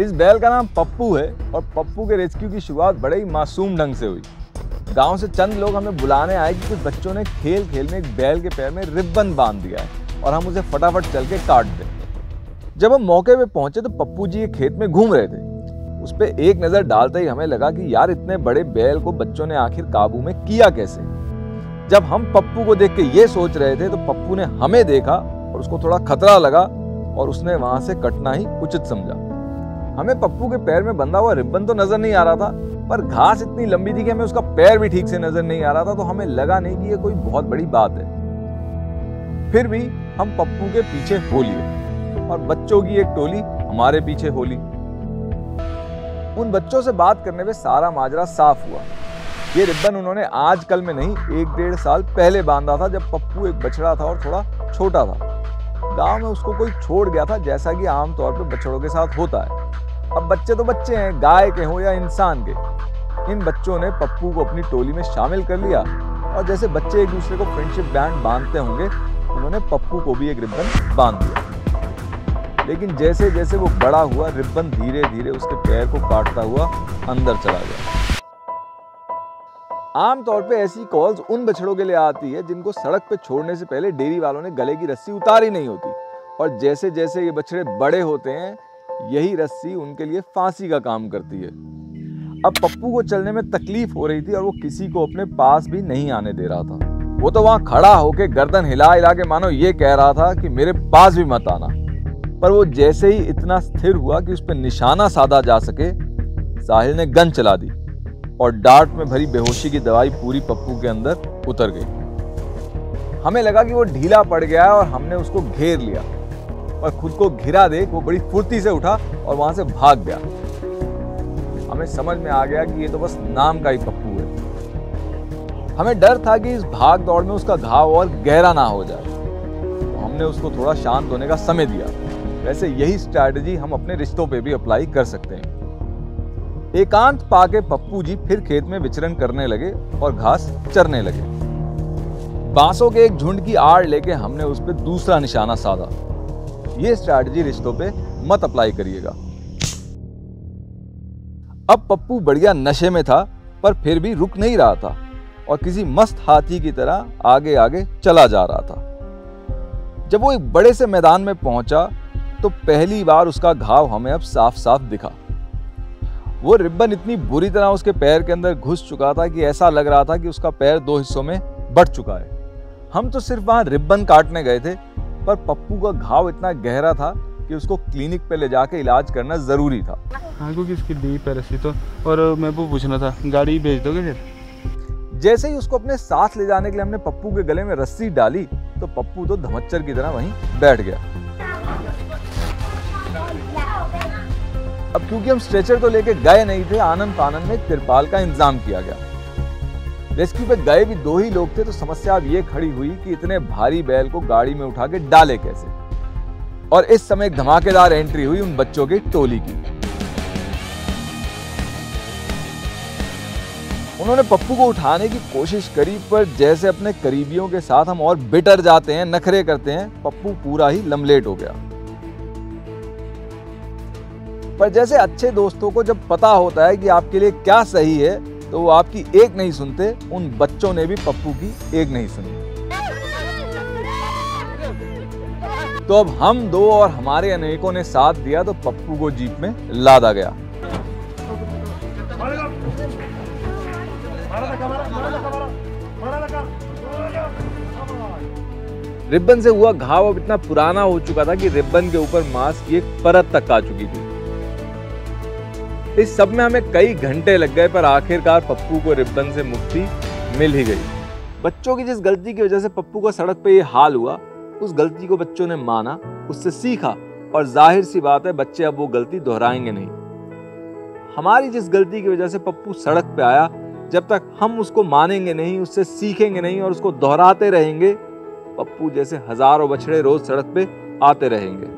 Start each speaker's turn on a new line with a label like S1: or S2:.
S1: इस बैल का नाम पप्पू है और पप्पू के रेस्क्यू की शुरुआत बड़े ही मासूम ढंग से हुई। गाँव से चंद लोग हमें बुलाने आए कि कुछ बच्चों ने खेल खेल में एक बैल के पैर में रिबन बाँध दिया है और हम उसे फटाफट चल के काट दें। जब हम मौके पे पहुँचे तो पप्पू जी खेत में घूम रहे थे। उस पर एक नज़र डालते ही हमें लगा कि यार इतने बड़े बैल को बच्चों ने आखिर काबू में किया कैसे? जब हम पप्पू को देख के ये सोच रहे थे तो पप्पू ने हमें देखा और उसको थोड़ा खतरा लगा और उसने वहाँ से कटना ही उचित समझा। हमें पप्पू के पैर में बंधा हुआ रिबन तो नज़र नहीं आ रहा था, पर घास इतनी लंबी थी कि हमें उसका पैर भी ठीक से नज़र नहीं आ रहा था तो हमें लगा नहीं कि ये कोई बहुत बड़ी बात है। फिर भी हम पप्पू के पीछे हो लिए और बच्चों की एक टोली हमारे पीछे हो ली। उन बच्चों से बात करने में सारा माजरा साफ़ हुआ। ये रिबन उन्होंने आज कल में नहीं, एक डेढ़ साल पहले बांधा था, जब पप्पू एक बछड़ा था और थोड़ा छोटा था। गाँव में उसको कोई छोड़ गया था, जैसा कि आमतौर पर बछड़ों के साथ होता है। अब बच्चे तो बच्चे हैं, गाय के हो या इंसान के। इन बच्चों ने पप्पू को अपनी टोली में शामिल कर लिया। और जैसे बच्चे एक दूसरे को फ्रेंडशिप बैंड बांधते होंगे, उन्होंने पप्पू को भी एक रिबन बाँध दिया। लेकिन जैसे जैसे वो बड़ा हुआ रिबन धीरे धीरे उसके पैर को काटता हुआ अंदर चला गया। आमतौर पे ऐसी कॉल्स उन बछड़ों के लिए आती है, जिनको सड़क पे छोड़ने से पहले डेयरी वालों ने गले की रस्सी उतारी नहीं होती। और जैसे जैसे ये बछड़े बड़े होते हैं यही रस्सी उनके लिए फांसी का काम करती है। अब पप्पू को चलने में तकलीफ़ हो रही थी और वो किसी को अपने पास भी नहीं आने दे रहा था। वो तो वहाँ खड़ा होके गर्दन हिला हिला के मानो ये कह रहा था कि मेरे पास भी मत आना। पर वो जैसे ही इतना स्थिर हुआ कि उस पर निशाना साधा जा सके, साहिल ने गन चला दी और डार्ट में भरी बेहोशी की दवाई पूरी पप्पू के अंदर उतर गई। हमें लगा कि वो ढीला पड़ गया और हमने उसको घेर लिया। और खुद को घिरा देख वो बड़ी फुर्ती से उठा और वहाँ से भाग गया। हमें समझ में आ गया कि ये तो बस नाम का ही पप्पू है। हमें डर था कि इस भाग दौड़ में उसका घाव और गहरा ना हो जाए। तो हमने उसको थोड़ा शांत होने का समय दिया। वैसे यही स्ट्रैटेजी हम अपने रिश्तों पे भी अप्लाई कर सकते हैं। एकांत पाके पप्पू जी फिर खेत में विचरण करने लगे और घास चरने लगे। बांसों के एक झुंड की आड़ लेके हमने उस पर दूसरा निशाना साधा। ये स्ट्रैटेजी रिश्तों पे मत अप्लाई करिएगा। अब पप्पू बढ़िया नशे में था, पर फिर भी रुक नहीं रहा था और किसी मस्त हाथी की तरह आगे आगे चला जा रहा था। जब वो एक बड़े से मैदान में पहुँचा तो पहली बार उसका घाव हमें अब साफ़ साफ़ दिखा। वो रिबन इतनी बुरी तरह उसके पैर के अंदर घुस चुका था कि ऐसा लग रहा था कि उसका पैर दो हिस्सों में बढ़ चुका है। हम तो सिर्फ़ वहाँ रिबन काटने गए थे पर पप्पू का घाव इतना गहरा था कि उसको क्लिनिक पे ले जाके इलाज करना ज़रूरी था।
S2: हाँ क्योंकि इसकी डीप है रस्सी तो। और मैं वो पूछना था गाड़ी भेज दोगे फिर?
S1: जैसे ही उसको अपने साथ ले जाने के लिए हमने पप्पू के गले में रस्सी डाली तो पप्पू तो धमच्चर की तरह वहीं बैठ गया। अब क्योंकि हम स्ट्रेचर तो लेके गए नहीं थे आनंद फानंद में तिरपाल का इंतज़ाम किया गया। रेस्क्यू पे गए भी दो ही लोग थे तो समस्या अब ये खड़ी हुई कि इतने भारी बैल को गाड़ी में उठा के डाले कैसे? और इस समय एक धमाकेदार एंट्री हुई उन बच्चों की टोली की। उन्होंने पप्पू को उठाने की कोशिश करी, पर जैसे अपने करीबियों के साथ हम और बिटर जाते हैं, नखरे करते हैं, पप्पू पूरा ही लमलेट हो गया। पर जैसे अच्छे दोस्तों को जब पता होता है कि आपके लिए क्या सही है तो वो आपकी एक नहीं सुनते, उन बच्चों ने भी पप्पू की एक नहीं सुनी। तो अब हम दो और हमारे अनेकों ने साथ दिया तो पप्पू को जीप में लादा गया। रिबन से हुआ घाव अब इतना पुराना हो चुका था कि रिबन के ऊपर मांस की एक परत तक आ चुकी थी। इस सब में हमें कई घंटे लग गए, पर आखिरकार पप्पू को रिबन से मुक्ति मिल ही गई। बच्चों की जिस गलती की वजह से पप्पू का सड़क पे ये हाल हुआ, उस गलती को बच्चों ने माना, उससे सीखा, और ज़ाहिर सी बात है, बच्चे अब वो गलती दोहराएँगे नहीं। हमारी जिस गलती की वजह से पप्पू सड़क पे आया, जब तक हम उसको मानेंगे नहीं, उससे सीखेंगे नहीं, और उसको दोहराते रहेंगे, पप्पू जैसे हज़ारों बछड़े रोज सड़क पे आते रहेंगे।